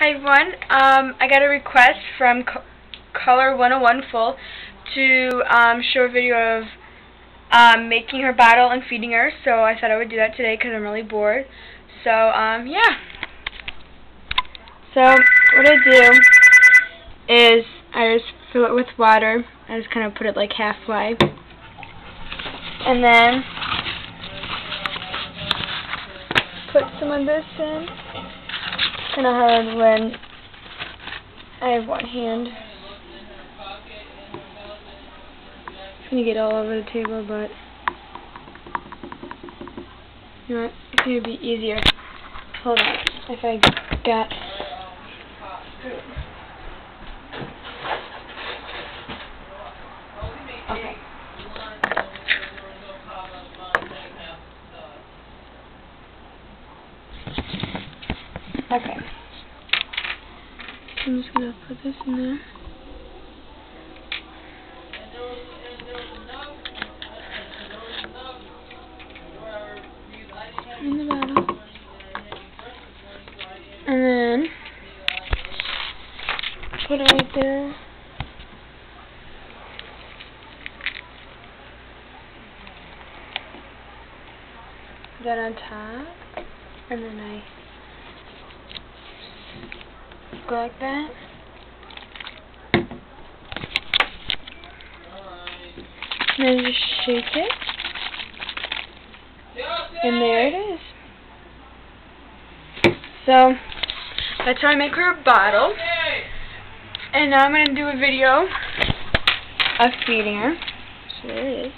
Hi everyone, um, I got a request from Co Color 101 Full to um, show a video of um, making her bottle and feeding her, so I thought I would do that today because I'm really bored. So, um, yeah. So, what I do is I just fill it with water. I just kind of put it like halfway. And then put some of this in kind of hard when I have one hand. It's going to get all over the table, but you know what? It's going to be easier. Hold on. If I got... Okay. Okay. I'm just gonna put this in there. In the bottom. And then put it right there. That on top. And then I go like that. And then just shake it. And there it is. So, that's how I make her a bottle. And now I'm going to do a video of feeding her. So there it is.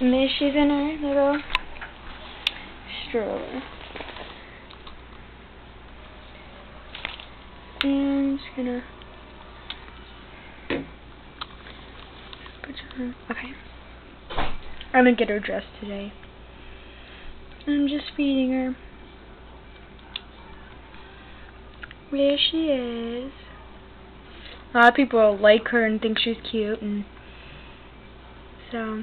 And there she's in her little stroller. And I'm just gonna put her okay. I'm gonna get her dressed today. I'm just feeding her. There she is. A lot of people like her and think she's cute and so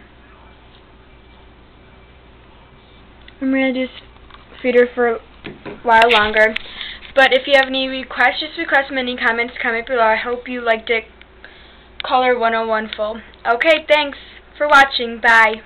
I'm gonna just feed her for a while longer. But if you have any requests, just request them in any comments, comment below. I hope you liked it. Color 101 full. Okay, thanks for watching. Bye.